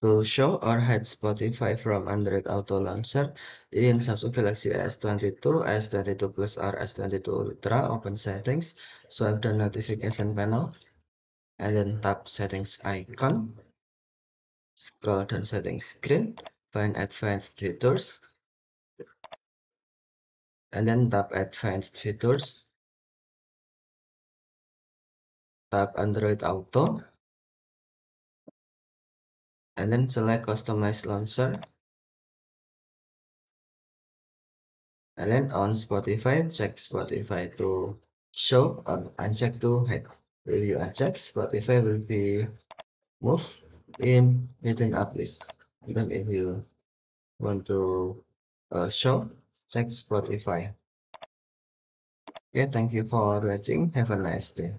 To show or hide Spotify from Android Auto Launcher in Samsung Galaxy S22, S22 Plus or S22 Ultra, open settings, swipe the notification panel, and then tap settings icon. Scroll down settings screen, find advanced features, and then tap advanced features. Tap Android Auto, and then select customize launcher. And then on Spotify check Spotify to show or uncheck to hide will you uncheck Spotify will be moved in within app list. And then if you want to uh, show check Spotify. Okay thank you for watching. Have a nice day